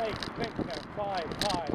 they five.